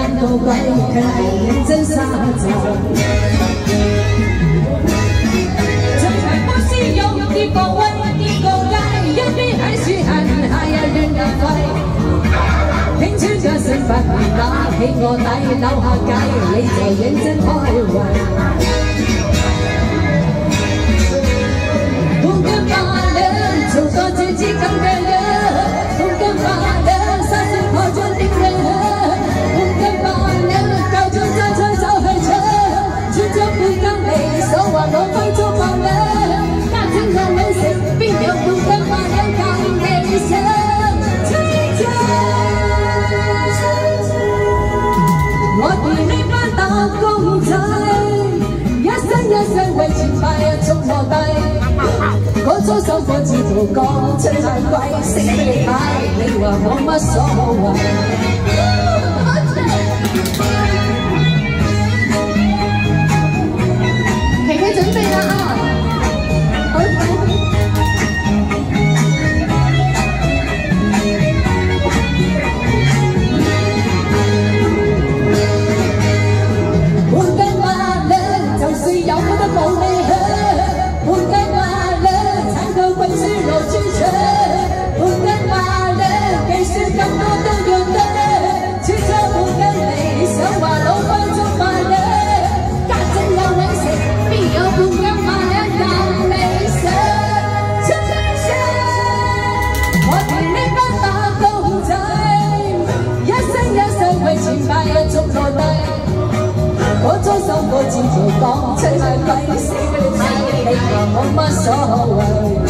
ngăn đầu quay cài lên chân xa dài Chân phải bác sĩ dòng đi vào quanh đi cầu gai Nhân đi hãy suy hẳn hai ai đàn quay Hình chữ cho sân phạt mình ta Hình ngò tay lau hạ cái Lấy trời 收个字图讲出太鬼死你睇，你话冇乜所谓。 我左手我自做，讲出来费死不，你我乜所谓。